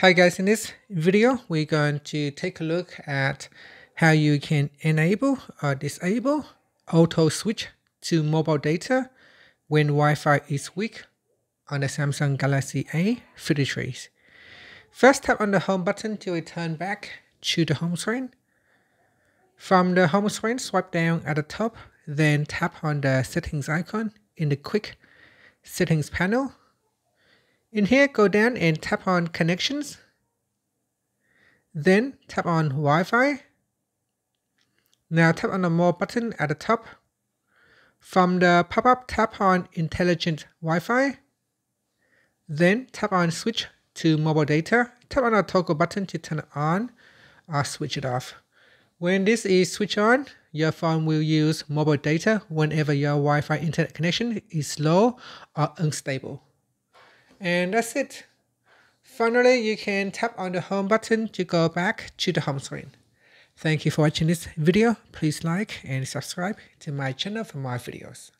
Hi guys, in this video, we're going to take a look at how you can enable or disable auto switch to mobile data when Wi-Fi is weak on the Samsung Galaxy A53. First tap on the home button to return back to the home screen. From the home screen, swipe down at the top, then tap on the settings icon in the quick settings panel in here, go down and tap on connections. Then tap on Wi-Fi. Now tap on the more button at the top. From the pop-up, tap on intelligent Wi-Fi. Then tap on switch to mobile data. Tap on the toggle button to turn it on or switch it off. When this is switched on, your phone will use mobile data whenever your Wi-Fi internet connection is slow or unstable. And that's it. Finally, you can tap on the home button to go back to the home screen. Thank you for watching this video. Please like and subscribe to my channel for more videos.